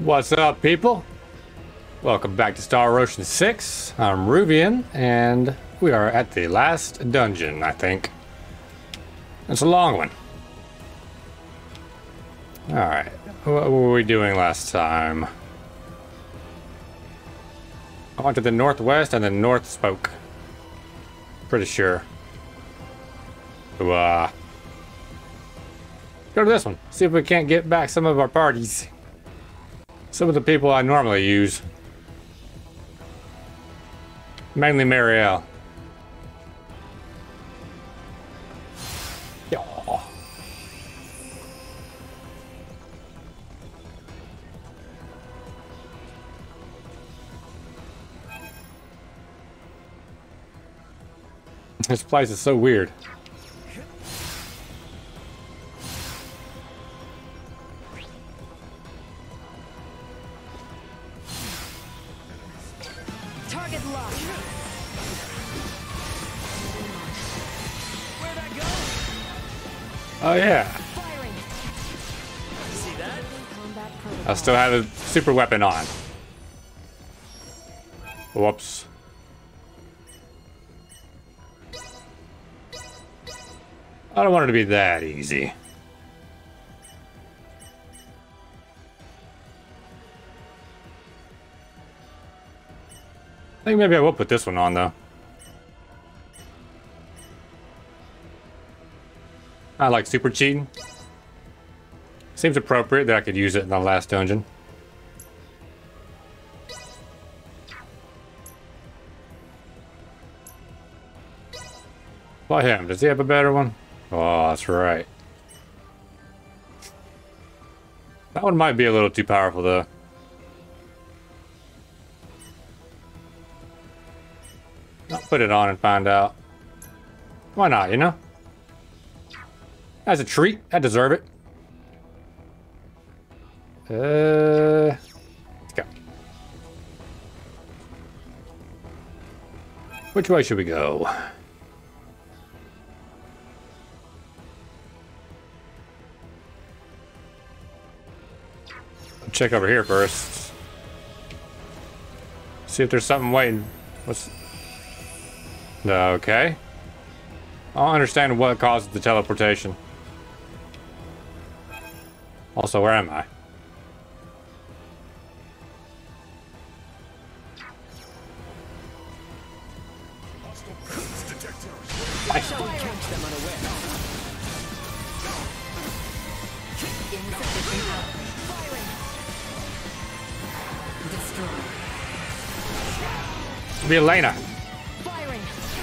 What's up, people? Welcome back to Star Ocean 6. I'm Ruvian, and we are at the last dungeon, I think. It's a long one. Alright, what were we doing last time? I went to the northwest and the north spoke. Pretty sure. So, uh, go to this one. See if we can't get back some of our parties. Some of the people I normally use. Mainly Marielle. This place is so weird. Oh yeah. I still have a super weapon on. Whoops. I don't want it to be that easy. I think maybe I will put this one on though. I like super cheating. Seems appropriate that I could use it in the last dungeon. Why him? Does he have a better one? Oh, that's right. That one might be a little too powerful, though. I'll put it on and find out. Why not, you know? As a treat, I deserve it. Uh, let's go. Which way should we go? Check over here first. See if there's something waiting. What's... Okay. I don't understand what caused the teleportation. Also, where am I? Shall we catch them unaware? Insufficient power. Firing. Destroy. Be Elena.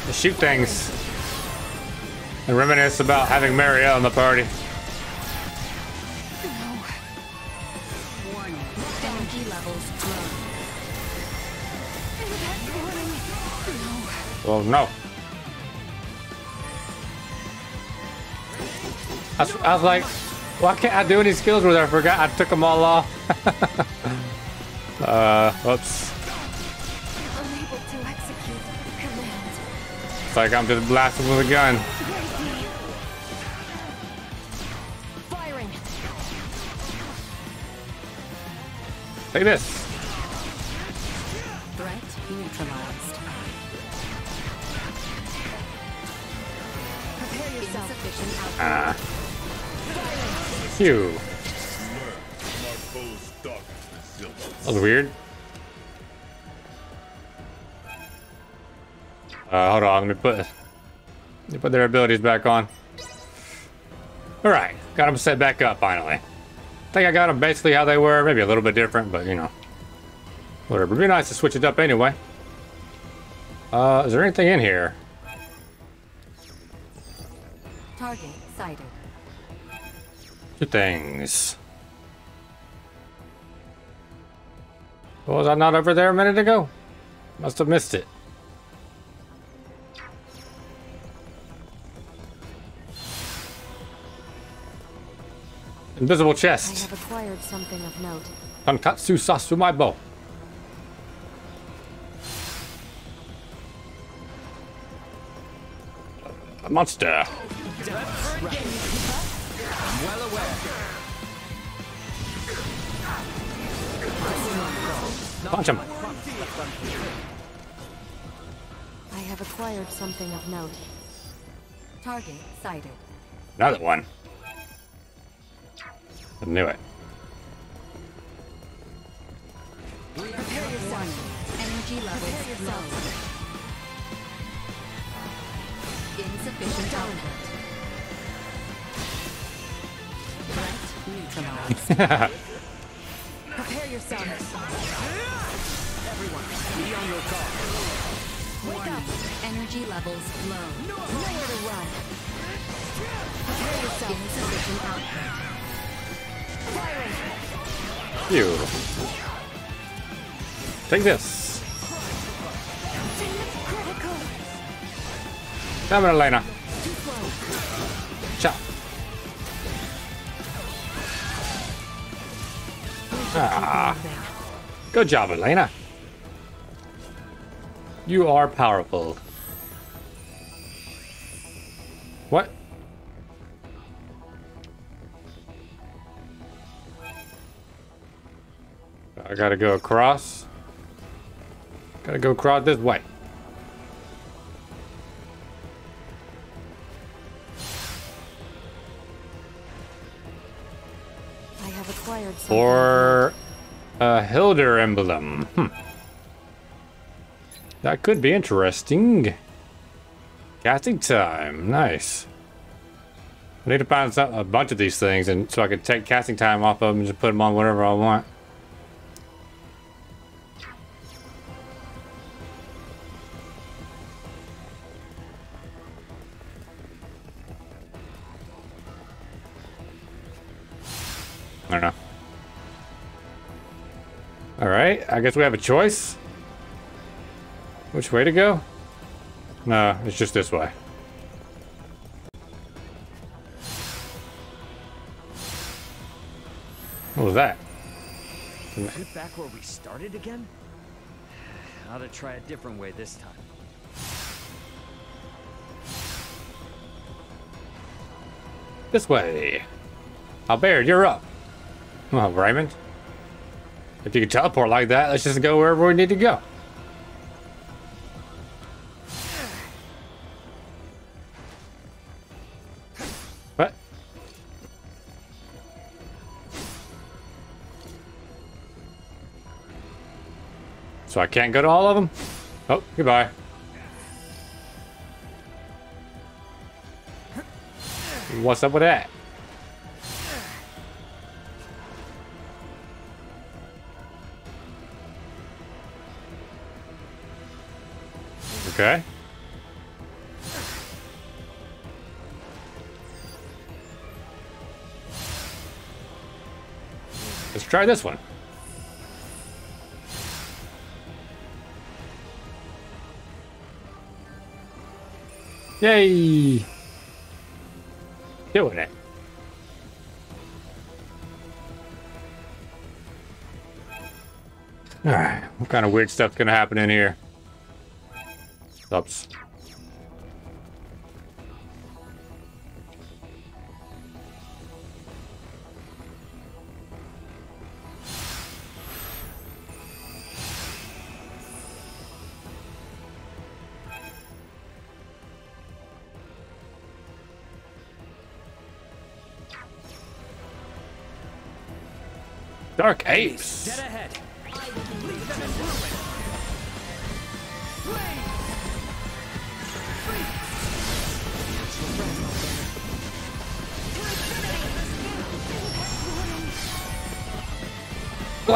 To shoot things and reminisce about having Marielle in the party. Well, no. I was, I was like, why can't I do any skills with her? I forgot I took them all off. uh, whoops. Unable to execute command. It's like I'm just blasting with a gun. Firing. Take this. Threat neutralized. Ah. Phew. That was weird. Uh, hold on, let me put let me put their abilities back on. All right, got them set back up finally. I think I got them basically how they were, maybe a little bit different, but you know, whatever. It'd be nice to switch it up anyway. Uh, is there anything in here? Target sighted. Two things. Was I not over there a minute ago? Must have missed it. Invisible chest. I have acquired something of note. Tonkatsu Sasumaibo. A monster. Well aware. Punch him. I have acquired something of note. Target sighted. Another one. I knew it. Prepare yourself. Energy levels low. Insufficient. Prepare yourself. Everyone, be on your guard. Wake up. Energy levels low. Nowhere to run. Prepare yourself. Insufficient output. Firing. You. Take this. Come on, Elena. Too Ah. Good job, Elena. You are powerful. What? I gotta go across. Gotta go across this way. For a Hilder emblem. Hmm. That could be interesting. Casting time. Nice. I need to find a bunch of these things and so I can take casting time off of them and just put them on whatever I want. Alright, I guess we have a choice. Which way to go? No, it's just this way. What was that? Is it back where we started again? Ought to try a different way this time. This way. Albaird, you're up. Well, Raymond. If you can teleport like that, let's just go wherever we need to go. What? So I can't go to all of them? Oh, goodbye. What's up with that? Okay. Let's try this one. Yay! Doing it. Alright, what kind of weird stuff's gonna happen in here? Oops. Dark apes.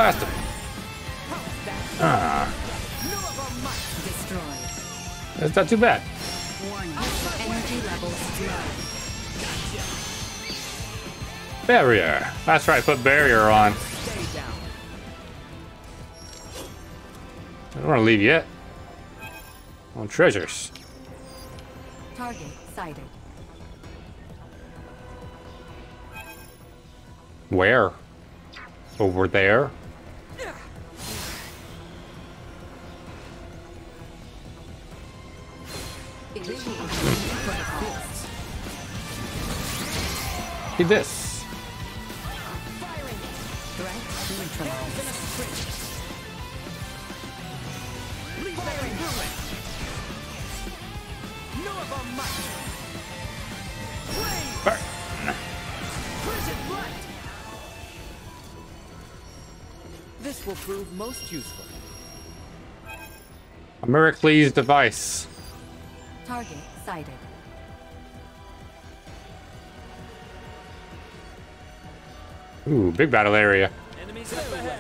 Blast him. Ah, that's not too bad. Barrier. That's right, put barrier on. I don't want to leave yet. On treasures. Target sighted. Where? Over there? Might. Flame. Burn. This will prove most useful. A Miracles device. Target sighted. Ooh, big battle area. Enemies up ahead.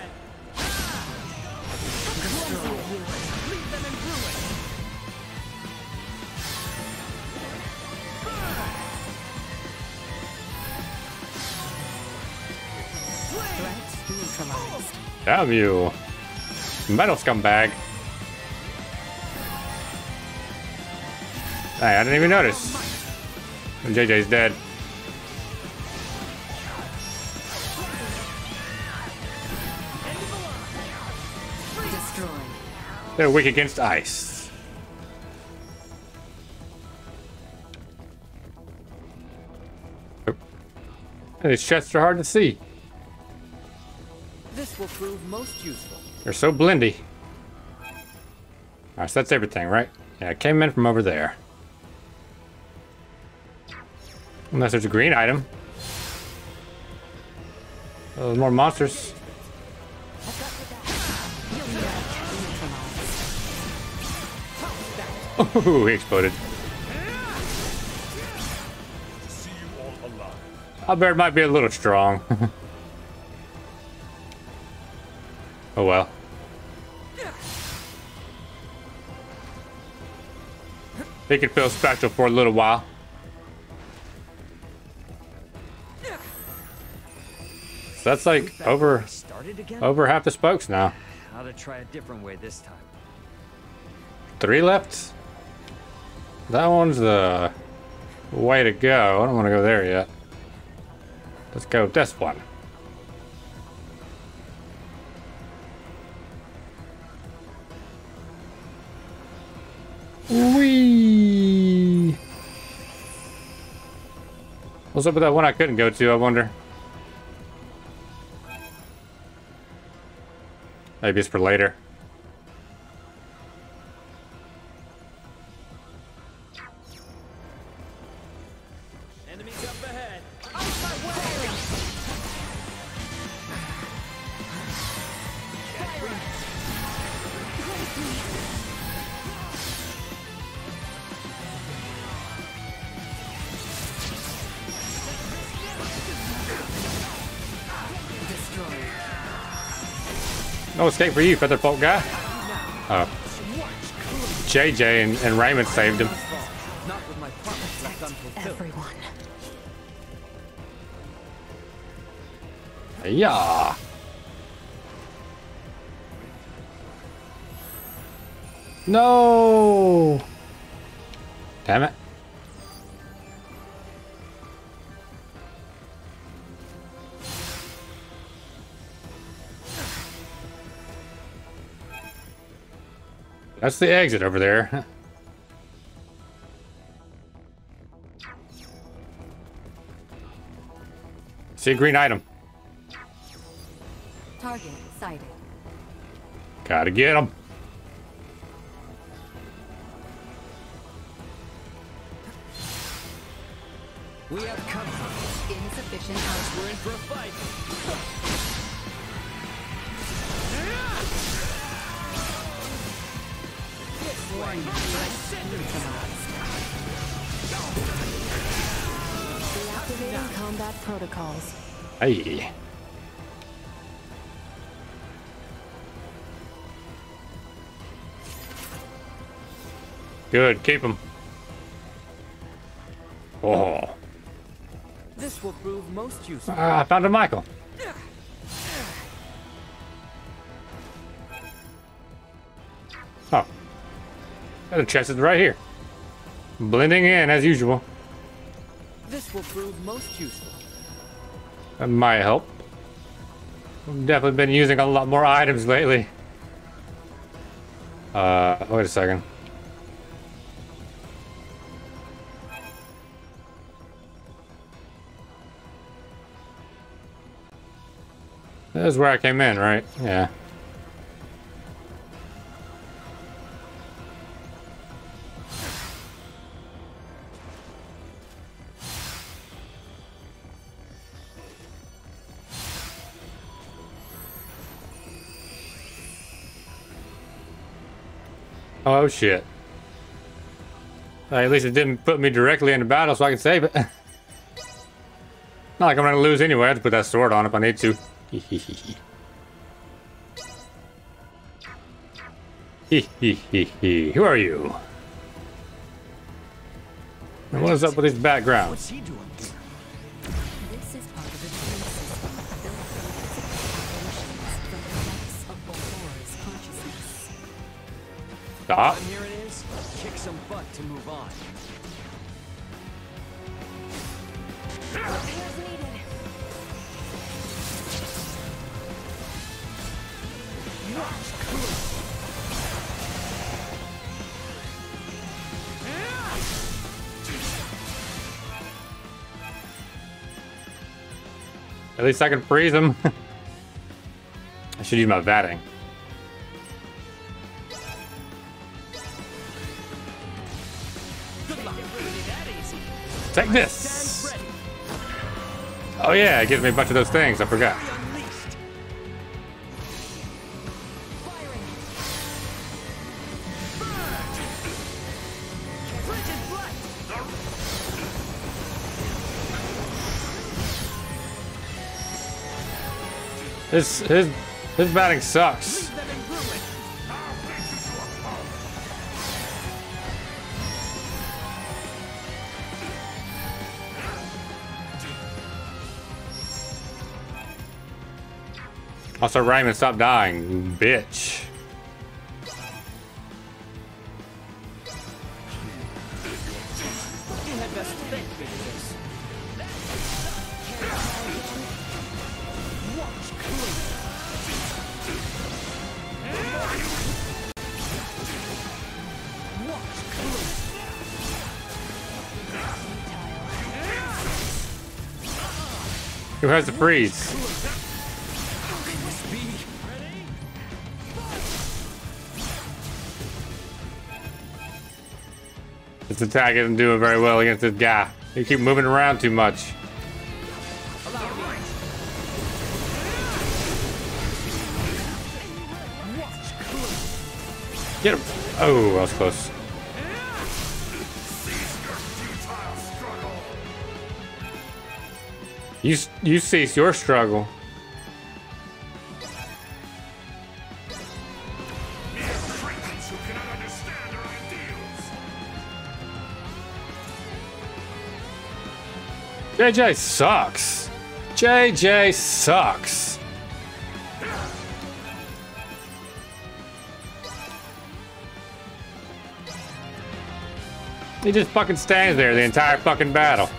Leave them in ruin. Threat neutralized. Damn you. Metal scumbag. Hey, I didn't even notice. JJ's dead. Destroyed. They're weak against ice. Oh. These chests are hard to see. This will prove most useful. They're so blendy. Alright, so that's everything, right? Yeah, it came in from over there. Unless there's a green item. There's more monsters. Oh, he exploded. Albaird might be a little strong. oh well. He can feel special for a little while. So that's like over we started again. over half the spokes now. How to try a different way this time. Three left. That one's the way to go. I don't want to go there yet. Let's go this one. Whee! What's up with that one I couldn't go to, I wonder? Maybe it's for later. Escape for you, Featherfolk guy. Uh, oh. JJ and, and Raymond saved him. Yeah. No. Damn it. That's the exit over there. See a green item. Target sighted. Gotta get him. We have company. Insufficient output. We're in for a fight. Warning. Threat neutralized. Deactivating combat protocols. Hey. Good, keep him. Oh, This will prove most useful. ah, I found a Michael. The chest is right here, blending in as usual. This will prove most useful. That might help. I've definitely been using a lot more items lately. Uh, wait a second. This is where I came in, right? Yeah. Oh shit. At least it didn't put me directly into battle so I can save it. Not like I'm gonna lose anyway. I have to put that sword on if I need to. Who are you? And what is up with his background? What's he doing Stop. And here it is. Kick some butt to move on. At least I can freeze him. I should use my vatting. Take this. Oh yeah, it gives me a bunch of those things. I forgot. His his his batting sucks. Oh, also, Raymond, stop dying, bitch. Who has the freeze? This attack isn't doing very well against this guy. He keep moving around too much. Get him. Oh, that was close. You you cease your struggle. JJ sucks. JJ sucks. He just fucking stands there the entire fucking battle.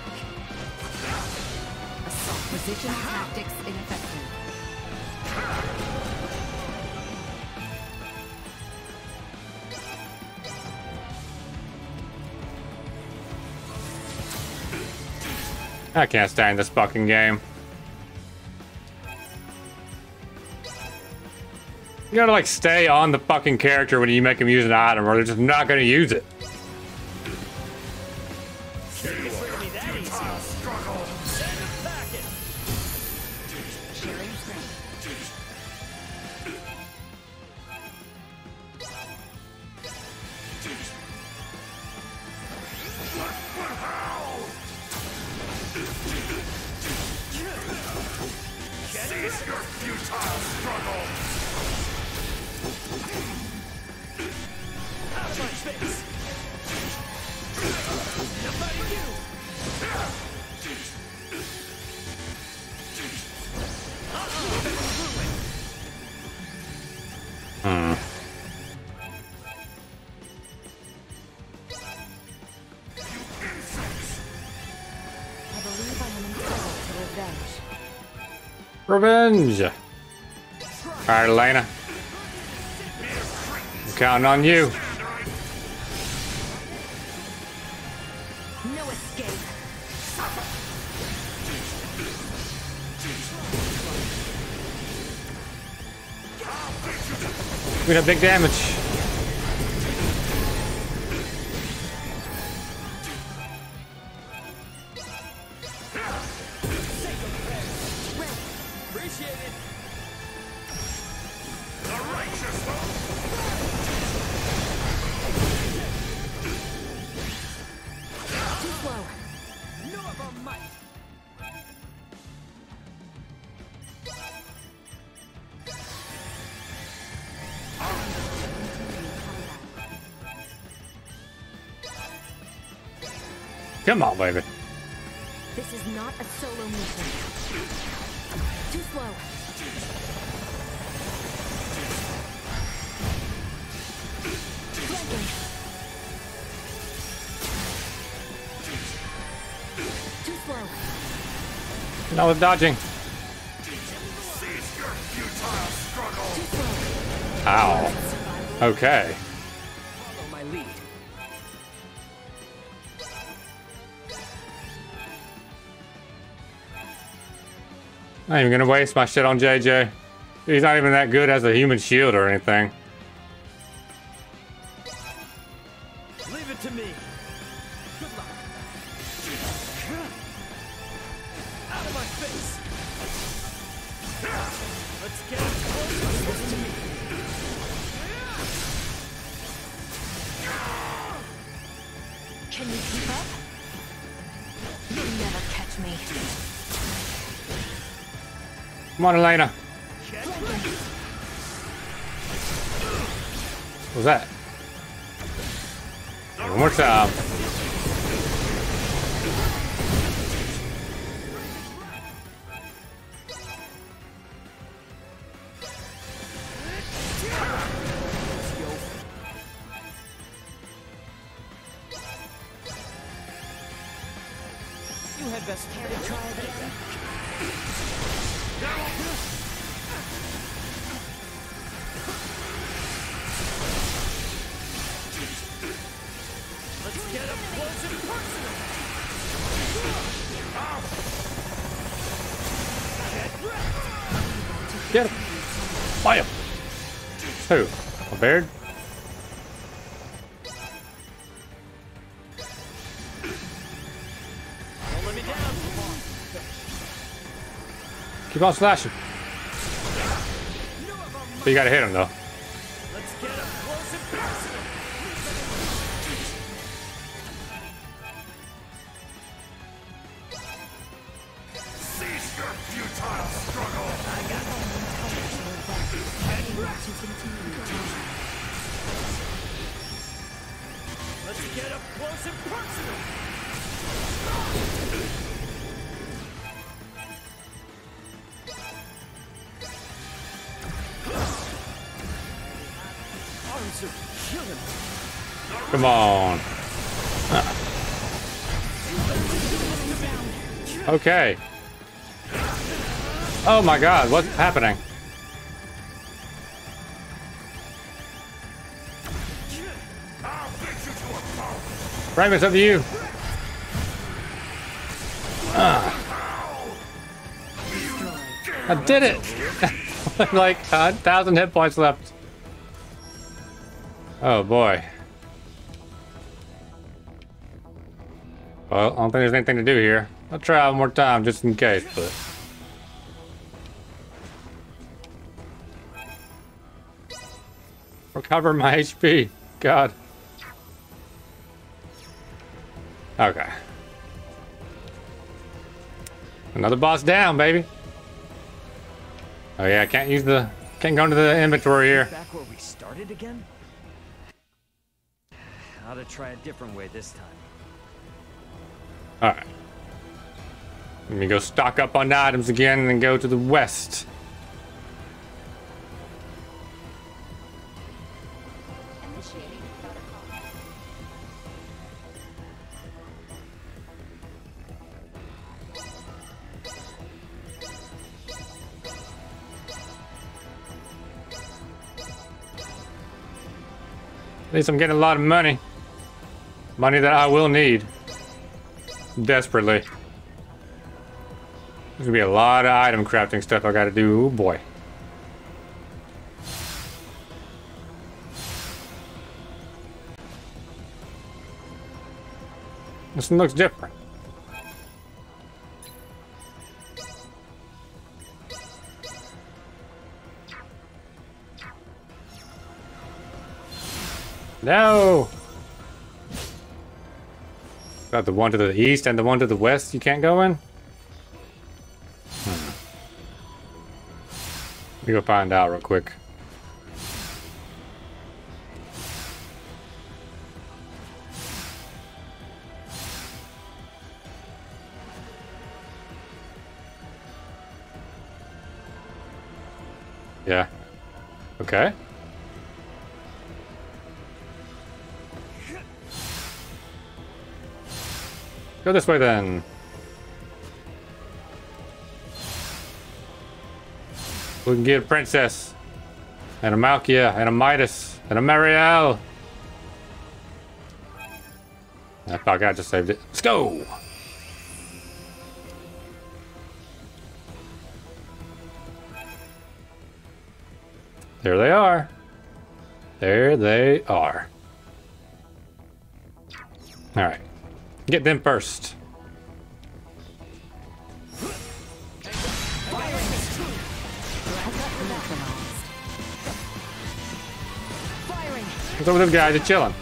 I can't stand this fucking game. You gotta like stay on the fucking character when you make him use an item or they're just not gonna use it. Revenge. Alright, Elena. I'm counting on you. No escape. We have big damage. The righteous Too Come on, baby. This is not a solo mission. Too slow. Flanking. Too slow. No, it's dodging. Cease your futile struggle. Too slow. Ow. Okay. I ain't even gonna waste my shit on JJ. He's not even that good as a human shield or anything. Leave it to me. Good luck. Out of my face. Let's get it close. Leave it to me. Can you keep up? You'll never catch me. Come on, Elena. What was that? One more time. Fire. Who? A down. Keep on slashing. But you gotta hit him though. Okay. Oh my god, what's happening? Frame, it's up to you. Ah. I did it! like a thousand hit points left. Oh boy. Well, I don't think there's anything to do here. I'll try one more time just in case, but. Recover my HP. God. Okay. Another boss down, baby. Oh yeah, I can't use the can't go into the inventory here. Back where we started again? To try a different way this time. Alright. Let me go stock up on items again and then go to the west. At least I'm getting a lot of money. Money that I will need. Desperately. There's gonna be a lot of item crafting stuff I gotta do. Oh boy. This one looks different. No! Got the one to the east and the one to the west you can't go in? We go find out real quick. Yeah. Okay. Go this way then. We can get a princess. And a Malkya. And a Midas. And a Marielle. I thought I just saved it. Let's go! There they are. There they are. All right. Get them first. Up with those guys? They're chilling.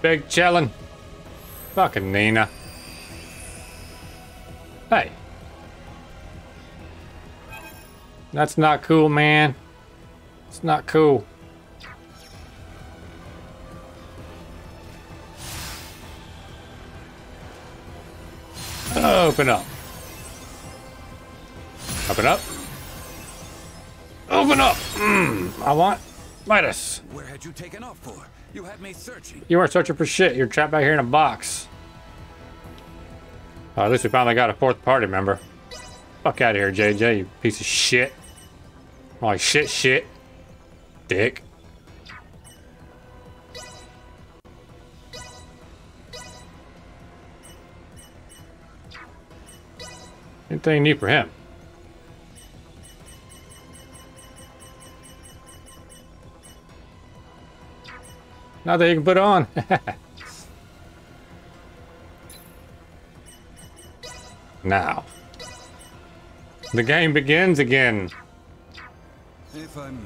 Big chillin'. Fucking Nina. Hey. That's not cool, man. It's not cool. Open up. Open up. Open up! Mm, I want Midas. Where had you taken off for? You had me searching. You weren't searching for shit. You're trapped back here in a box. Oh, at least we finally got a fourth party member. Fuck out of here, JJ, you piece of shit. Like shit, shit. Dick. Anything new for him? Nothing you can put on. now. The game begins again.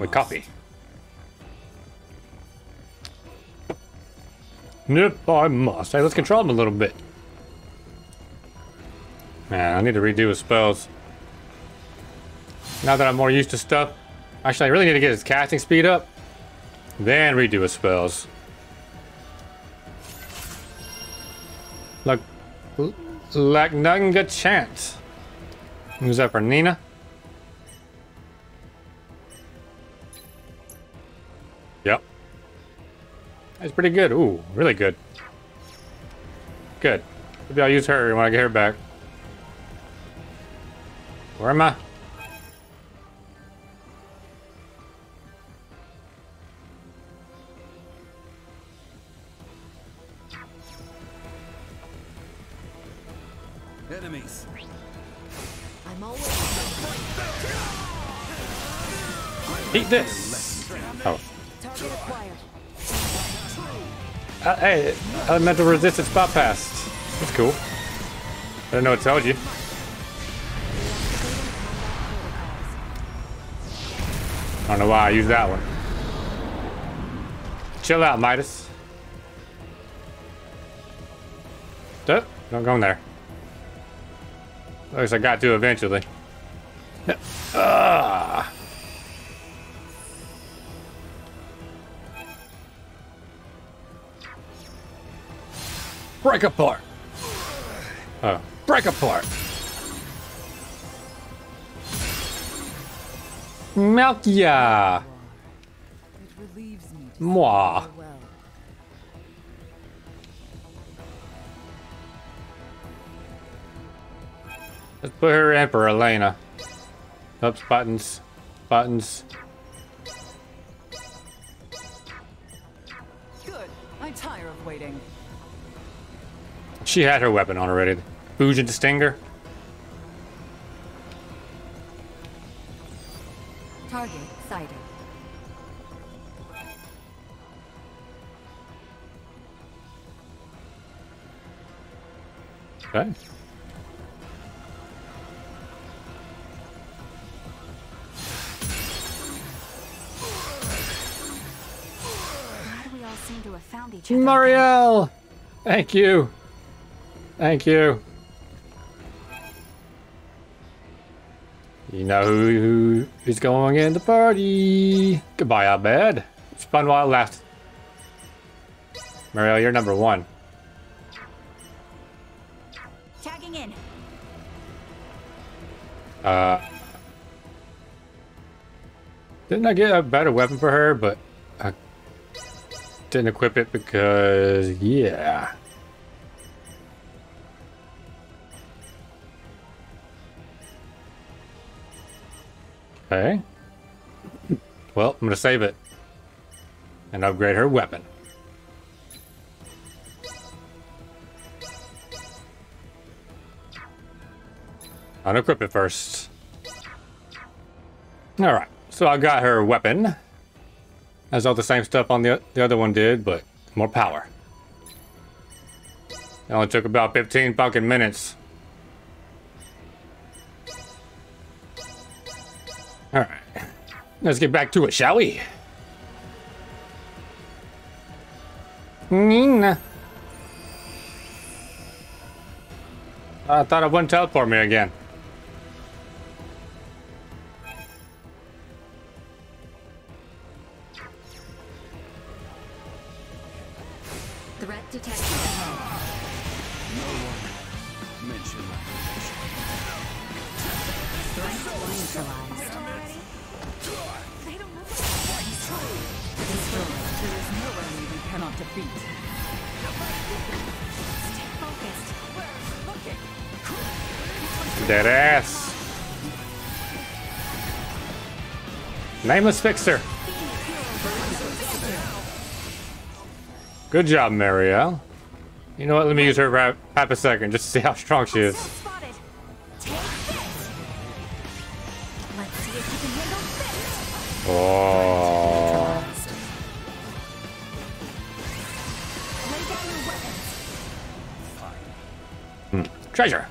We copy. If I must. Hey, let's control him a little bit. Man, I need to redo his spells. Now that I'm more used to stuff. Actually, I really need to get his casting speed up. Then redo his spells. Like good chance. Who's that for Nina? Yep. That's pretty good. Ooh, really good. Good. Maybe I'll use her when I get her back. Where am I? Eat this. Oh. Uh, hey, elemental resistance bypassed. That's cool. I don't know it told you. I don't know why I used that one. Chill out, Midas. Don't go in there. At least I got to eventually. Break apart. Oh, break apart. Malkya. It relieves me to Moi. Let's put her in for Elena. Oops, buttons. Buttons. Good. I tire of waiting. She had her weapon on already. Fusion Stinger. Target sighted. Okay. Why do we all seem to have found each other? Marielle! Thank you. Thank you. You know who, who is going in the party. Goodbye, Abed. It's fun while it lasts. Marielle, you're number one. Checking in. Uh, didn't I get a better weapon for her, but I didn't equip it because, yeah. Okay. Well, I'm gonna save it and upgrade her weapon. Unequip it first. Alright, so I got her weapon. Has all the same stuff on the, the other one did, but more power. It only took about 15 fucking minutes. Alright. Let's get back to it, shall we? Nina. I thought it wouldn't teleport me again. Threat detected ahead. Mention my cannot defeat. Ass. Nameless fixer. Good job, Marielle. You know what? Let me use her for half- half a second just to see how strong she is. Spotted. Take this. Let's see if you can handle this. Oh. Lay down your weapons. Treasure.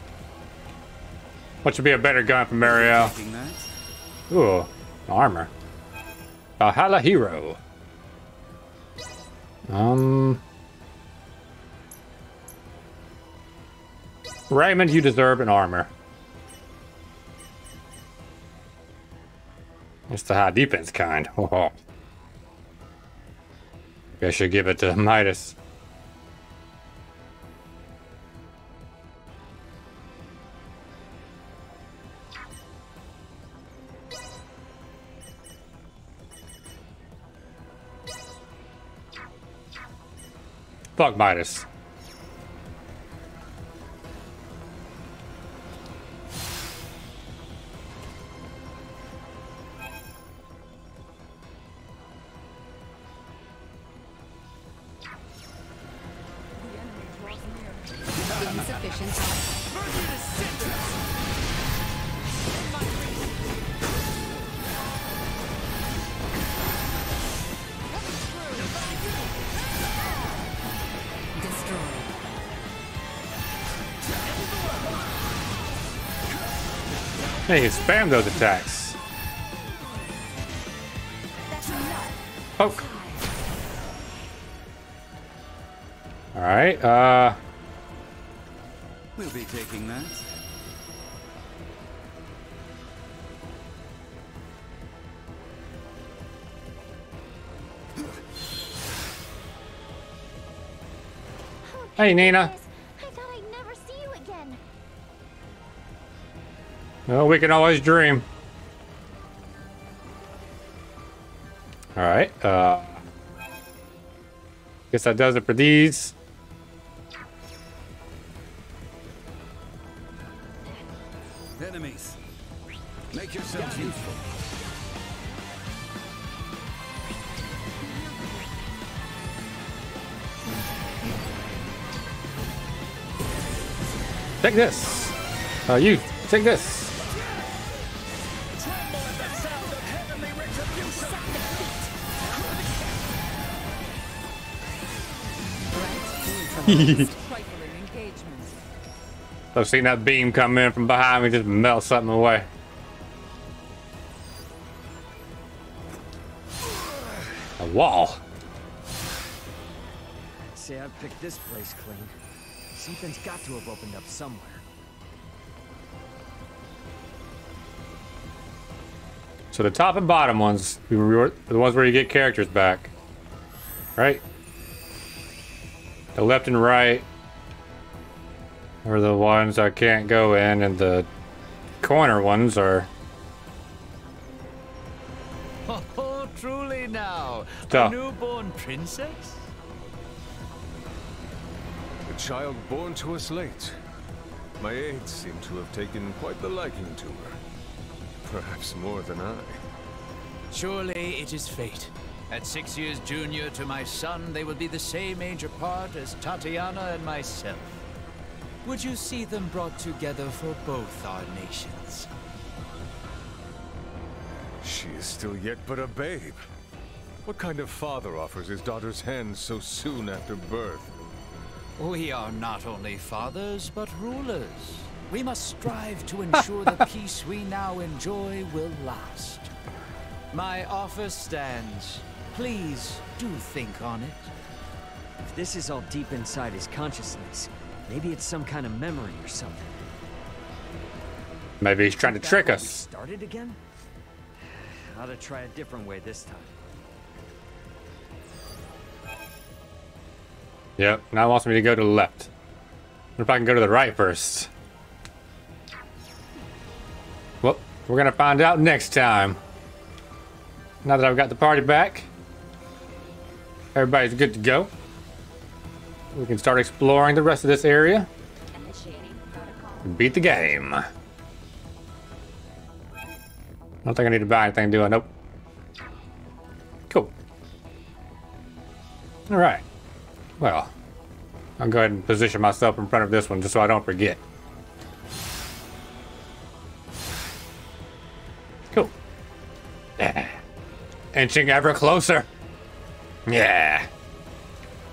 What should be a better gun for Marielle? Ooh, armor. Valhalla hero. Um. Raymond, you deserve an armor. It's the high defense kind. Oh. I should give it to Midas. Fuck Midas. Hey, you spam those attacks. Poke. Alright, uh... We'll be taking that. Hey, Nina. Well, we can always dream. Alright, uh... Guess that does it for these. Enemies. Make yourselves useful. Take this. Uh, you, take this. I've seen that beam come in from behind me, just melt something away. A wall. Say I've picked this place clean. Something's got to have opened up somewhere. So the top and bottom ones, the ones where you get characters back, right? The left and right are the ones I can't go in, and the corner ones are Oh, truly now. Duh. A newborn princess? A child born to us late. My aides seem to have taken quite the liking to her. Perhaps more than I. Surely it is fate. At six years junior to my son, they will be the same age apart as Tatiana and myself. Would you see them brought together for both our nations? She is still yet but a babe. What kind of father offers his daughter's hand so soon after birth? We are not only fathers, but rulers. We must strive to ensure the peace we now enjoy will last. My offer stands. Please do think on it. If this is all deep inside his consciousness, maybe it's some kind of memory or something. maybe he's trying to trick where we us. Started again? Ought to try a different way this time. Yep, now it wants me to go to the left. What if I can go to the right first? Well, we're gonna find out next time. Now that I've got the party back, everybody's good to go. We can start exploring the rest of this area beat the game. I don't think I need to buy anything, do I? Nope. Cool. All right. Well, I'll go ahead and position myself in front of this one just so I don't forget. Cool. Inching ever closer. Yeah.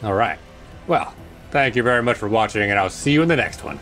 All right. Well, thank you very much for watching, and I'll see you in the next one.